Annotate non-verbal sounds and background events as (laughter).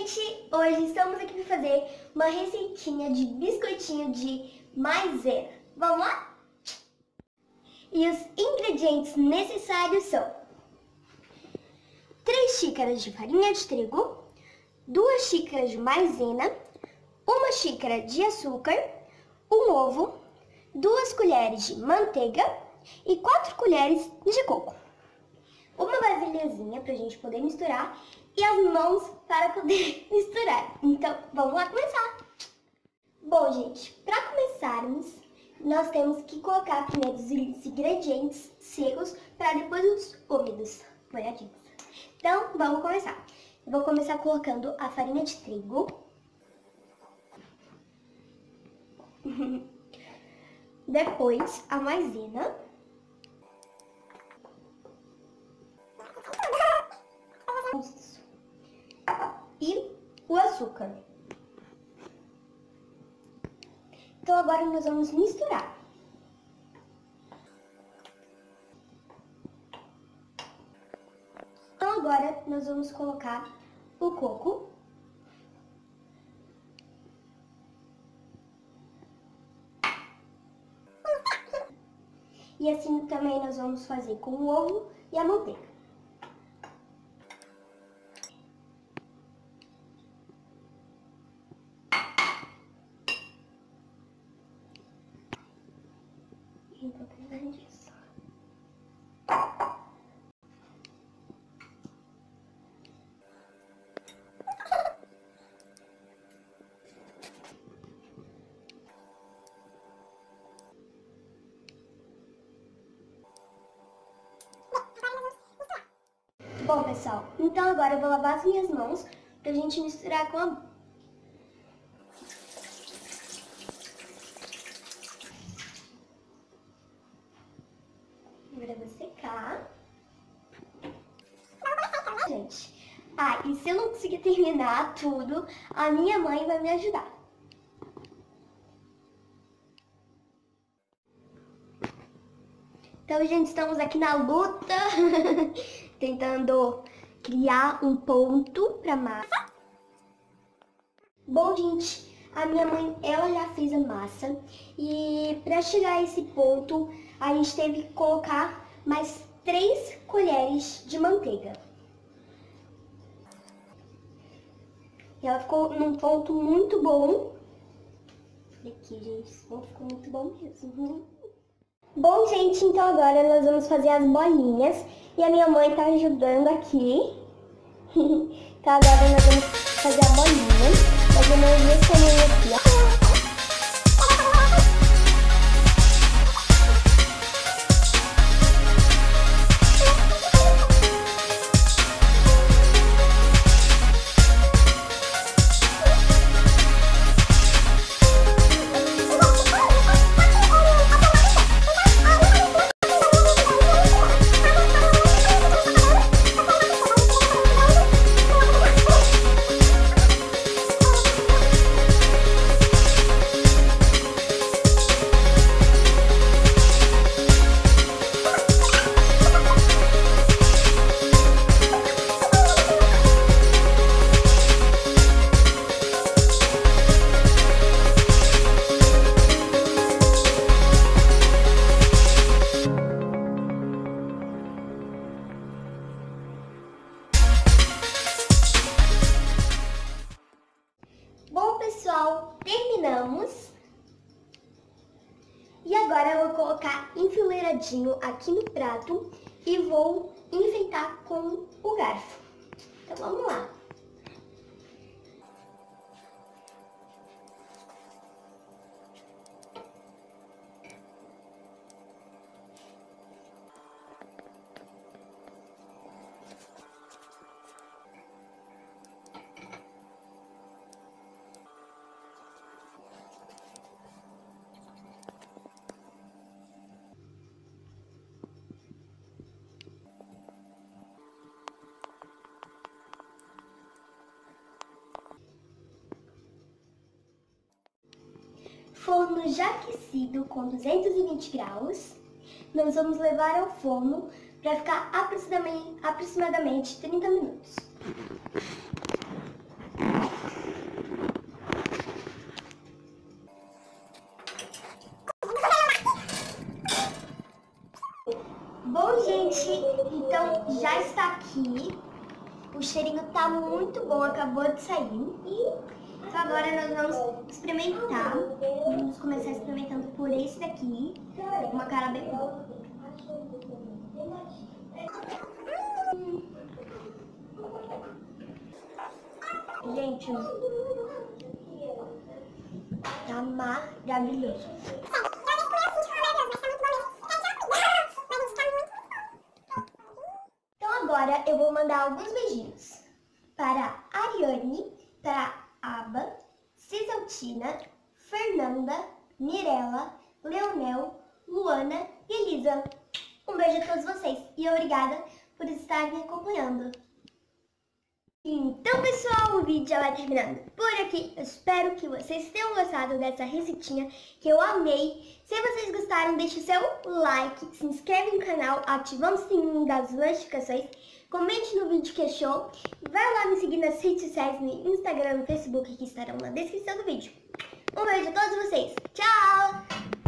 gente! Hoje estamos aqui para fazer uma receitinha de biscoitinho de maisena. Vamos lá? E os ingredientes necessários são 3 xícaras de farinha de trigo, 2 xícaras de maisena, 1 xícara de açúcar, um ovo, 2 colheres de manteiga e 4 colheres de coco. Uma vasilhazinha para a gente poder misturar e as mãos para poder (laughs) misturar. Então, vamos lá começar! Bom, gente, para começarmos, nós temos que colocar primeiro os ingredientes secos para depois os úmidos, molhadinhos. Então, vamos começar. Eu vou começar colocando a farinha de trigo. (laughs) Depois, a maisena. (laughs) e o açúcar. Então agora nós vamos misturar. Então agora nós vamos colocar o coco. E assim também nós vamos fazer com o ovo e a manteiga. Bom, pessoal, então agora eu vou lavar as minhas mãos pra gente misturar com a Agora eu secar. Gente, ah, e se eu não conseguir terminar tudo, a minha mãe vai me ajudar. Então, gente, estamos aqui na luta, (laughs) tentando criar um ponto pra massa. Bom, gente, a minha mãe, ela já fez a massa e para chegar a esse ponto, a gente teve que colocar mais 3 colheres de manteiga. E ela ficou num ponto muito bom. Aqui, gente, ficou muito bom mesmo. Bom, gente, então agora nós vamos fazer as bolinhas. E a minha mãe tá ajudando aqui. (laughs) então agora nós vamos fazer a bolinha. Fazer mais duas bolinhas aqui, E agora eu vou colocar enfileiradinho aqui no prato e vou enfeitar com o garfo. Então vamos lá. forno já aquecido com 220 graus, nós vamos levar ao forno para ficar aproximadamente, 30 minutos. Bom, gente, então já está aqui. O cheirinho tá muito bom, acabou de sair. E então agora nós vamos experimentar. Vamos começar experimentando por esse daqui. Uma cara bem. Gente, tá maravilhoso. Então agora eu vou mandar alguns beijinhos para a Ariane, para Cisaltina, Fernanda, Mirella, Leonel, Luana e Elisa. Um beijo a todos vocês e obrigada por estarem me acompanhando. Então, pessoal, o vídeo já vai terminando por aqui. Eu espero que vocês tenham gostado dessa receitinha que eu amei. Se vocês gostaram, deixe o seu like, se inscreve no canal ativando o sininho das notificações, comente no vídeo que achou, vai lá me seguir nas redes sociais, no Instagram no Facebook que estarão na descrição do vídeo. Um beijo a todos vocês. Tchau!